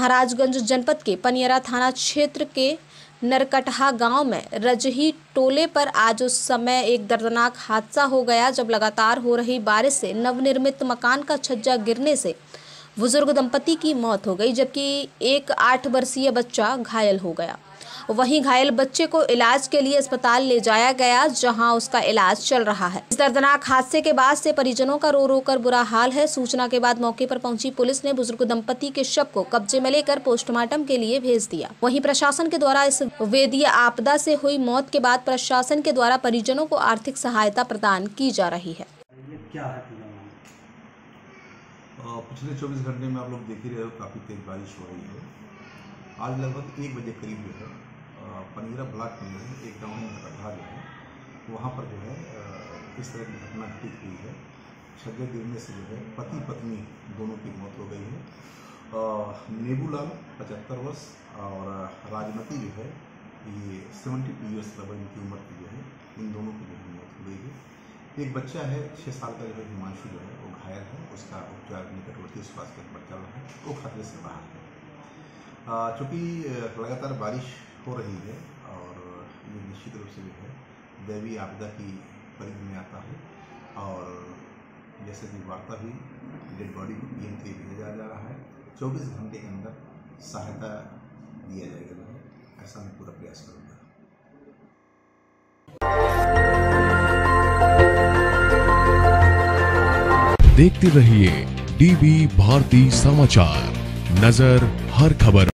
महाराजगंज जनपद के पनियरा थाना क्षेत्र के नरकटहा गाँव में रजही टोले पर आज उस समय एक दर्दनाक हादसा हो गया जब लगातार हो रही बारिश से नवनिर्मित मकान का छज्जा गिरने से बुज़ुर्ग दंपति की मौत हो गई, जबकि एक आठ वर्षीय बच्चा घायल हो गया। वहीं घायल बच्चे को इलाज के लिए अस्पताल ले जाया गया जहाँ उसका इलाज चल रहा है। इस दर्दनाक हादसे के बाद से परिजनों का रो रो कर बुरा हाल है। सूचना के बाद मौके पर पहुँची पुलिस ने बुज़ुर्ग दंपति के शव को कब्जे में लेकर पोस्टमार्टम के लिए भेज दिया। वहीं प्रशासन के द्वारा इस वेदीय आपदा से हुई मौत के बाद प्रशासन के द्वारा परिजनों को आर्थिक सहायता प्रदान की जा रही है। क्या पिछले 24 घंटे में आप लोग देख ही रहे हो काफ़ी तेज बारिश हो रही है। आज लगभग एक बजे करीब जो है पनीरा ब्लॉक में एक गाँव में गड्ढा जो है, वहाँ पर जो है इस तरह की घटना घटित हुई है। छज्जे गिरने से जो है, पति पत्नी दोनों की मौत हो गई है। नेबूलाल पचहत्तर वर्ष और राजमती जो है, ये सेवेंटी टू ईयर्स लगभग इनकी उम्र की जो है, इन दोनों की जो है मौत हो गई है। एक बच्चा है छः साल का जो है, हिमांशु जो है, वो घायल है, उसका उपचार निकटवर्ती स्वास्थ्य केंद्र पर चल रहा है, वो खतरे से बाहर है। चूँकि लगातार बारिश हो रही है और ये निश्चित रूप से जो है दैवीय आपदा की परिधि में आता है और जैसे कि वार्ता हुई, डेड बॉडी को पी के भेजा जा रहा है। चौबीस घंटे के अंदर सहायता दिया जाएगा। ऐसा मैं पूरा प्रयास करूँगा। देखते रहिए डीबी भारती समाचार। नज़र, हर खबर।